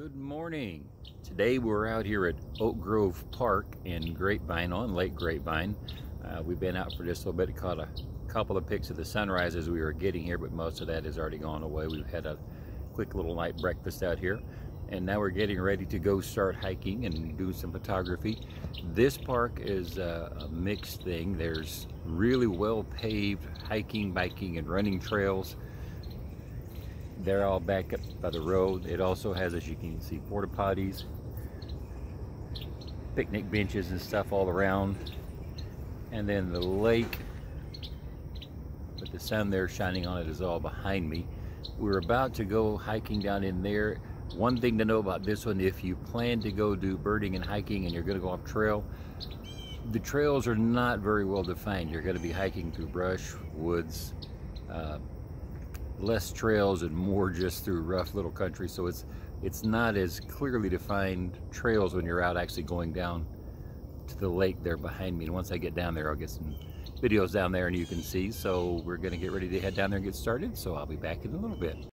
Good morning. Today we're out here at Oak Grove Park in Grapevine on Lake Grapevine. Uh, we've been out for just a little bit, caught a couple of pics of the sunrise as we were getting here, but most of that has already gone away. We've had a quick little night breakfast out here and now we're getting ready to go start hiking and do some photography. This park is a, a mixed thing. There's really well paved hiking, biking, and running trails. They're all back up by the road. It also has, as you can see, porta potties, picnic benches and stuff all around. And then the lake, with the sun there shining on it is all behind me. We're about to go hiking down in there one thing to know about this one, if you plan to go do birding and hiking and you're going to go off trail, the trails are not very well defined. You're going to be hiking through brush, woods, uh, less trails and more just through rough little country. So it's it's not as clearly defined trails when you're out actually going down to the lake there behind me. And once I get down there, I'll get some videos down there and you can see. So we're to get ready to head down there and get started. So I'll be back in a little bit.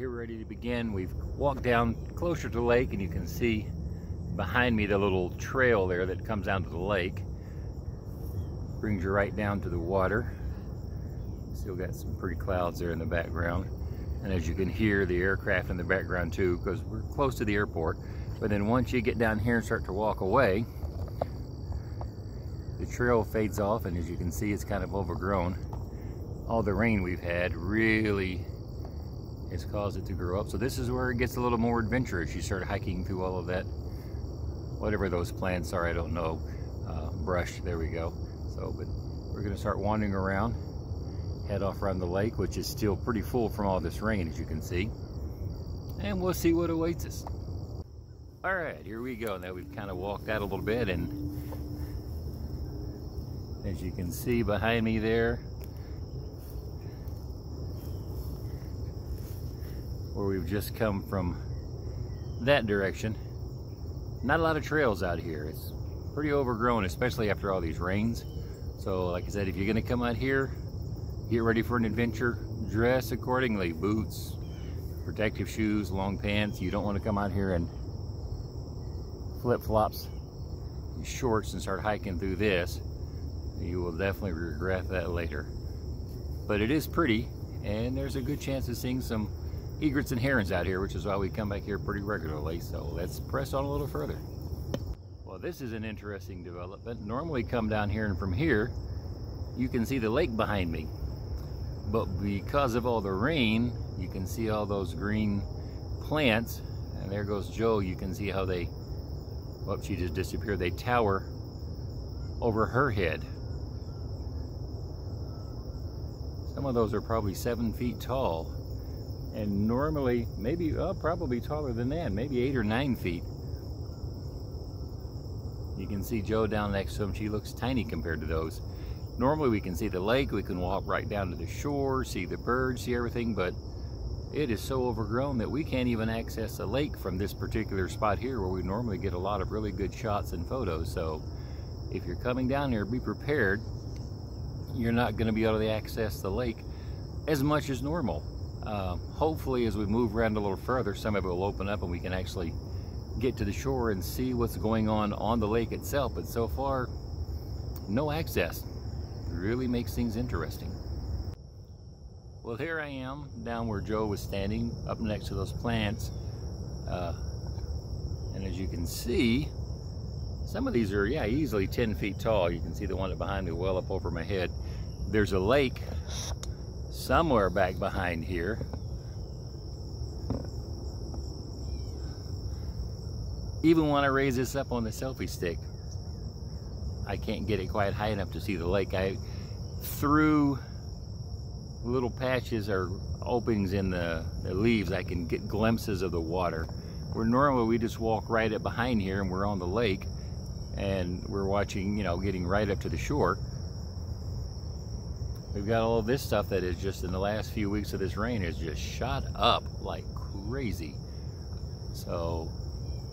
Here ready to begin. We've walked down closer to the lake and you can see behind me the little trail there that comes down to the lake. Brings you right down to the water. Still got some pretty clouds there in the background. And as you can hear the aircraft in the background too, because we're close to the airport. But then once you get down here and start to walk away, the trail fades off and as you can see it's kind of overgrown. All the rain we've had really has caused it to grow up. So this is where it gets a little more adventurous. You start hiking through all of that, whatever those plants are, I don't know, uh, brush, there we go. So, but we're gonna start wandering around, head off around the lake, which is still pretty full from all this rain, as you can see. And we'll see what awaits us. All right, here we go. Now we've kind of walked out a little bit and as you can see behind me there, where we've just come from that direction. Not a lot of trails out here. It's pretty overgrown, especially after all these rains. So like I said, if you're gonna come out here, get ready for an adventure, dress accordingly. Boots, protective shoes, long pants. You don't wanna come out here in flip-flops, shorts and start hiking through this. You will definitely regret that later. But it is pretty, and there's a good chance of seeing some egrets and herons out here, which is why we come back here pretty regularly. So let's press on a little further. Well, this is an interesting development. Normally come down here and from here, you can see the lake behind me. But because of all the rain, you can see all those green plants. And there goes Jo. You can see how they, whoops, she just disappeared. They tower over her head. Some of those are probably seven feet tall and normally maybe uh, probably taller than that maybe eight or nine feet. You can see Jo down next to him. She looks tiny compared to those. Normally we can see the lake. We can walk right down to the shore see the birds see everything but it is so overgrown that we can't even access the lake from this particular spot here where we normally get a lot of really good shots and photos. So if you're coming down here be prepared. You're not going to be able to access the lake as much as normal uh, hopefully as we move around a little further, some of it will open up and we can actually get to the shore and see what's going on on the lake itself. But so far, no access. Really makes things interesting. Well, here I am down where Jo was standing up next to those plants. Uh, and as you can see, some of these are, yeah, easily 10 feet tall. You can see the one behind me well up over my head. There's a lake somewhere back behind here. Even when I raise this up on the selfie stick, I can't get it quite high enough to see the lake. I through little patches or openings in the, the leaves, I can get glimpses of the water. Where normally we just walk right up behind here and we're on the lake and we're watching, you know, getting right up to the shore. We've got all this stuff that is just in the last few weeks of this rain has just shot up like crazy. So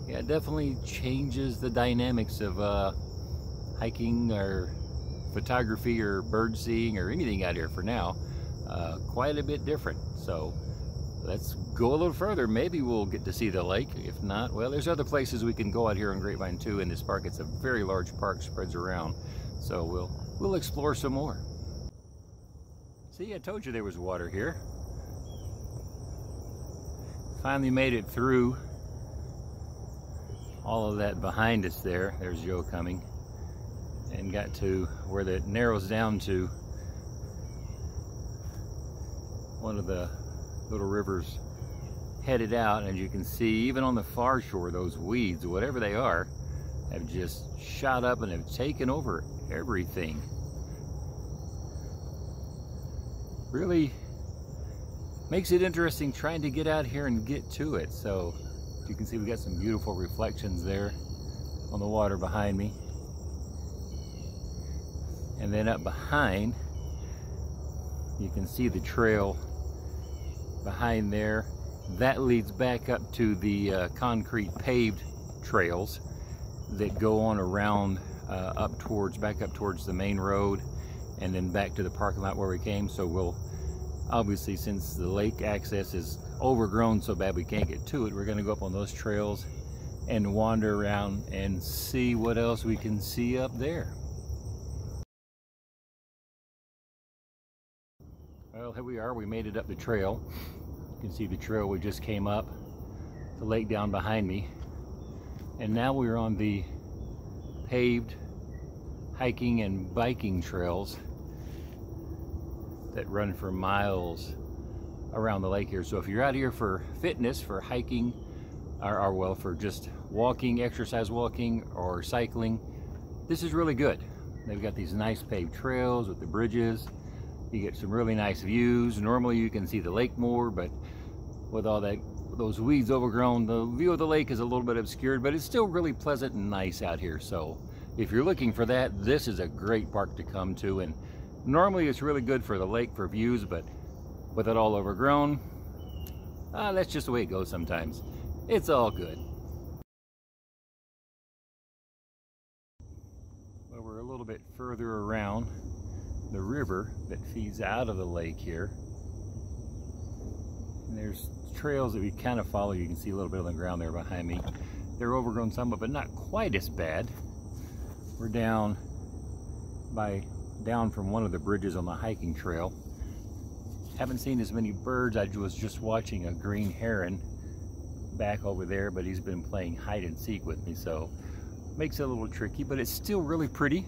yeah, it definitely changes the dynamics of uh, hiking or photography or bird seeing or anything out here for now. Uh, quite a bit different. So let's go a little further. Maybe we'll get to see the lake. If not, well, there's other places we can go out here in Grapevine too in this park. It's a very large park, spreads around. So we'll, we'll explore some more. See, I told you there was water here. Finally made it through all of that behind us there. There's Jo coming. And got to where it narrows down to one of the little rivers headed out and you can see even on the far shore those weeds whatever they are have just shot up and have taken over everything really makes it interesting trying to get out here and get to it. So you can see we got some beautiful reflections there on the water behind me. And then up behind you can see the trail behind there. That leads back up to the uh, concrete paved trails that go on around uh, up towards, back up towards the main road and then back to the parking lot where we came. So we'll, obviously since the lake access is overgrown so bad we can't get to it, we're gonna go up on those trails and wander around and see what else we can see up there. Well, here we are. We made it up the trail. You can see the trail we just came up, the lake down behind me. And now we're on the paved hiking and biking trails that run for miles around the lake here. So if you're out here for fitness, for hiking, or, or well, for just walking, exercise walking, or cycling, this is really good. They've got these nice paved trails with the bridges you get some really nice views. Normally you can see the lake more, but with all that those weeds overgrown, the view of the lake is a little bit obscured, but it's still really pleasant and nice out here. So if you're looking for that, this is a great park to come to. And normally it's really good for the lake for views, but with it all overgrown, ah, that's just the way it goes sometimes. It's all good. Well, we're a little bit further around the river that feeds out of the lake here. And there's trails that we kind of follow. You can see a little bit on the ground there behind me. They're overgrown somewhat, but not quite as bad. We're down by down from one of the bridges on the hiking trail. Haven't seen as many birds. I was just watching a green heron back over there, but he's been playing hide and seek with me, so makes it a little tricky, but it's still really pretty.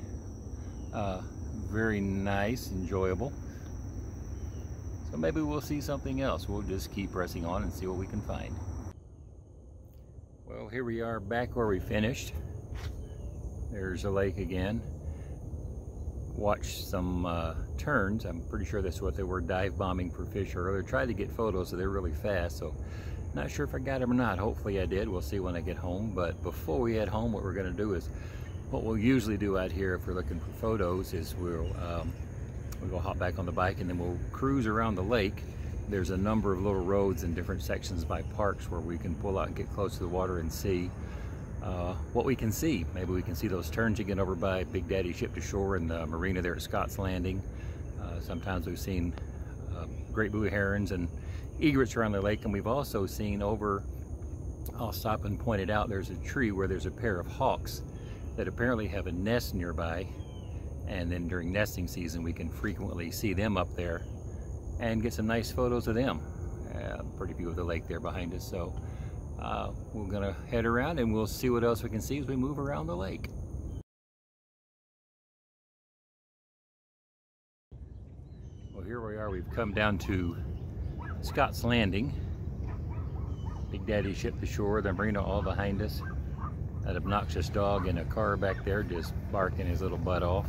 Uh, very nice, enjoyable. So maybe we'll see something else. We'll just keep pressing on and see what we can find. Well, here we are back where we finished. There's a lake again. Watched some uh, terns. I'm pretty sure that's what they were dive bombing for fish earlier. Tried to get photos, so they're really fast. So not sure if I got them or not. Hopefully I did. We'll see when I get home. But before we head home, what we're going to do is what we'll usually do out here if we're looking for photos is we'll, um, we'll hop back on the bike and then we'll cruise around the lake. There's a number of little roads in different sections by parks where we can pull out and get close to the water and see uh, what we can see. Maybe we can see those terns again over by Big Daddy Ship to Shore and the marina there at Scott's Landing. Uh, sometimes we've seen uh, great blue herons and egrets around the lake and we've also seen over, I'll stop and point it out, there's a tree where there's a pair of hawks that apparently have a nest nearby and then during nesting season we can frequently see them up there and get some nice photos of them. Uh, pretty view of the lake there behind us so uh, we're gonna head around and we'll see what else we can see as we move around the lake. Well here we are, we've come down to Scott's Landing. Big Daddy ship to shore, the marina all behind us that obnoxious dog in a car back there just barking his little butt off.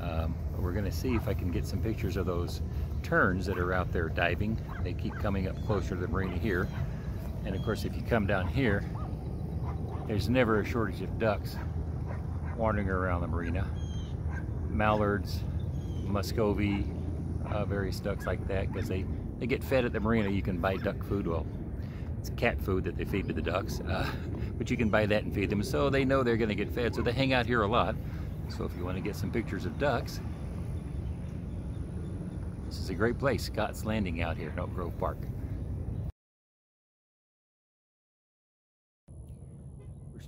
Um, we're to see if I can get some pictures of those terns that are out there diving. They keep coming up closer to the marina here. And of course, if you come down here, there's never a shortage of ducks wandering around the marina. Mallards, Muscovy, uh, various ducks like that, because they, they get fed at the marina. You can buy duck food. Well, It's cat food that they feed to the ducks, uh, but you can buy that and feed them. So they know they're gonna get fed, so they hang out here a lot. So if you wanna get some pictures of ducks, this is a great place, Scott's Landing out here in Oak Grove Park.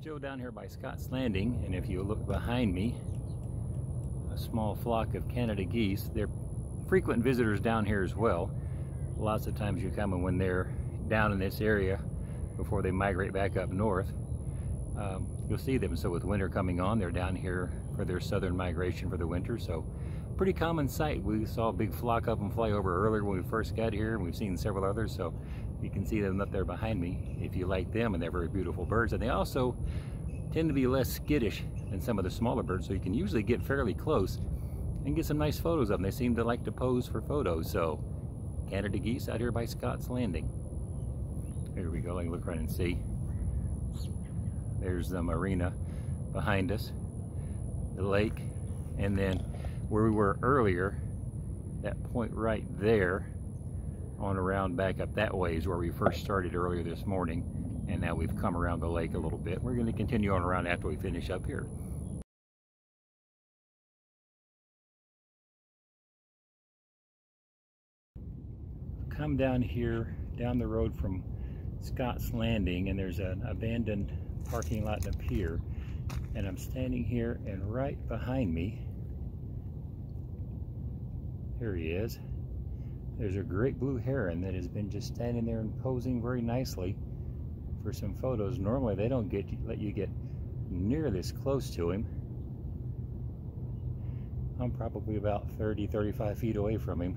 Still down here by Scott's Landing, and if you look behind me, a small flock of Canada geese. They're frequent visitors down here as well. Lots of times you come and when they're down in this area before they migrate back up north, um, you'll see them. So with winter coming on, they're down here for their southern migration for the winter. So pretty common sight. We saw a big flock of them fly over earlier when we first got here, and we've seen several others. So you can see them up there behind me if you like them, and they're very beautiful birds. And they also tend to be less skittish than some of the smaller birds, so you can usually get fairly close and get some nice photos of them. They seem to like to pose for photos, so Canada geese out here by Scott's Landing. Here we go, I can look around and see. There's the marina behind us, the lake, and then where we were earlier, that point right there, on around back up that way is where we first started earlier this morning and now we've come around the lake a little bit. We're going to continue on around after we finish up here. Come down here, down the road from Scott's Landing, and there's an abandoned parking lot up here. And I'm standing here, and right behind me, here he is, there's a great blue heron that has been just standing there and posing very nicely for some photos. Normally they don't get let you get near this close to him. I'm probably about 30, 35 feet away from him.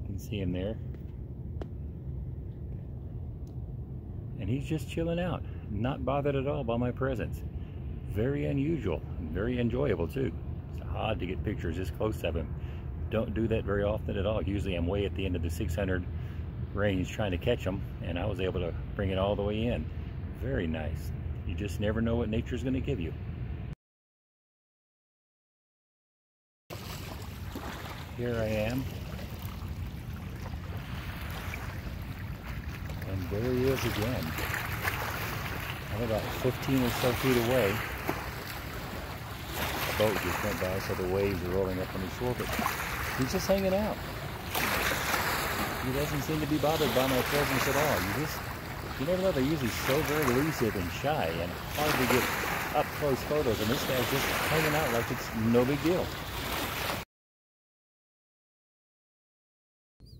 You can see him there. And he's just chilling out, not bothered at all by my presence. Very unusual, very enjoyable too. It's odd to get pictures this close of him. Don't do that very often at all. Usually I'm way at the end of the 600 range trying to catch them and I was able to bring it all the way in. Very nice. You just never know what nature's going to give you. Here I am. And there he is again. I'm about 15 or so feet away. A boat just went by so the waves are rolling up on the shore, but he's just hanging out he doesn't seem to be bothered by my presence at all. You just, you never know, they're usually so very elusive and shy and hard to get up close photos, and this guy's just hanging out like it's no big deal.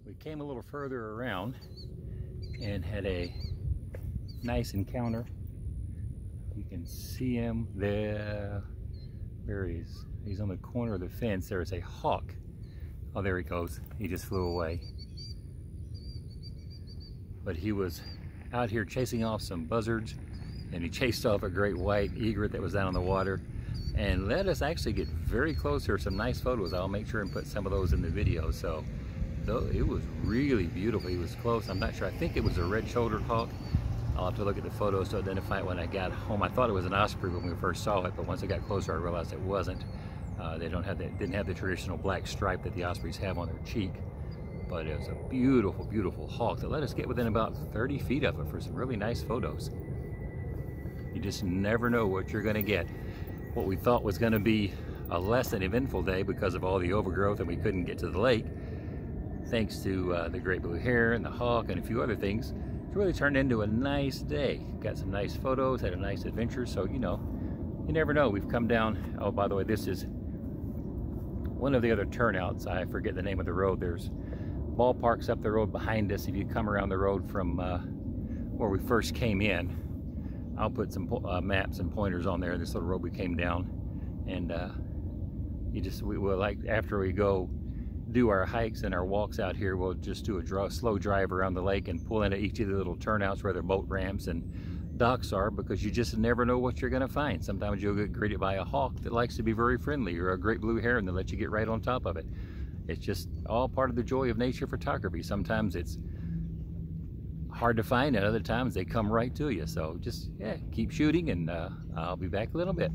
We came a little further around and had a nice encounter. You can see him there. There he is. He's on the corner of the fence. There is a hawk. Oh, there he goes. He just flew away. But he was out here chasing off some buzzards and he chased off a great white egret that was down in the water. And let us actually get very close here. Some nice photos. I'll make sure and put some of those in the video. So though it was really beautiful. He was close. I'm not sure. I think it was a red-shouldered hawk. I'll have to look at the photos to identify it when I got home. I thought it was an osprey when we first saw it but once I got closer I realized it wasn't uh, they don't have that didn't have the traditional black stripe that the ospreys have on their cheek but it was a beautiful, beautiful hawk that let us get within about 30 feet of it for some really nice photos. You just never know what you're going to get. What we thought was going to be a less than eventful day because of all the overgrowth and we couldn't get to the lake, thanks to uh, the great blue heron and the hawk and a few other things, it really turned into a nice day. Got some nice photos, had a nice adventure, so you know, you never know. We've come down, oh, by the way, this is one of the other turnouts. I forget the name of the road. There's ballpark's up the road behind us. If you come around the road from uh, where we first came in, I'll put some uh, maps and pointers on there. This little road we came down, and uh, you just we will like after we go do our hikes and our walks out here, we'll just do a draw, slow drive around the lake and pull into each of the little turnouts where there are boat ramps and docks are because you just never know what you're going to find. Sometimes you'll get greeted by a hawk that likes to be very friendly or a great blue heron that lets you get right on top of it. It's just all part of the joy of nature photography. Sometimes it's hard to find and other times they come right to you. So just, yeah, keep shooting and uh, I'll be back a little bit.